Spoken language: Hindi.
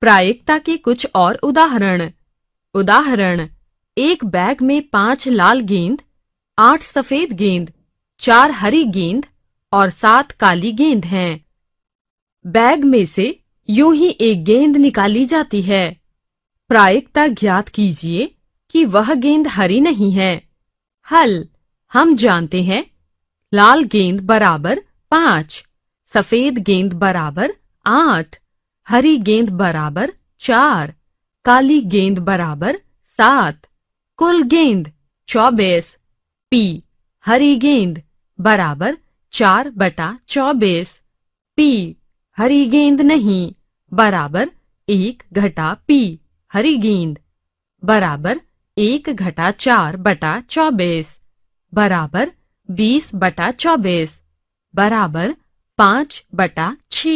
प्रायिकता के कुछ और उदाहरण। उदाहरण, एक बैग में पाँच लाल गेंद, आठ सफ़ेद गेंद, चार हरी गेंद और सात काली गेंद हैं। बैग में से यूँ ही एक गेंद निकाली जाती है। प्रायिकता ज्ञात कीजिए कि वह गेंद हरी नहीं है। हल, हम जानते हैं, लाल गेंद बराबर पाँच, सफ़ेद गेंद बराबर आठ। हरी गेंद बराबर चार, काली गेंद बराबर सात, कुल गेंद चौबीस पी हरी गेंद बराबर चार बटा चौबीस पी हरी गेंद नहीं, बराबर एक घटा पी हरी गेंद बराबर एक घटा चार बटा चौबीस, बराबर बीस बटा चौबीस, बराबर पाँच बटा छ।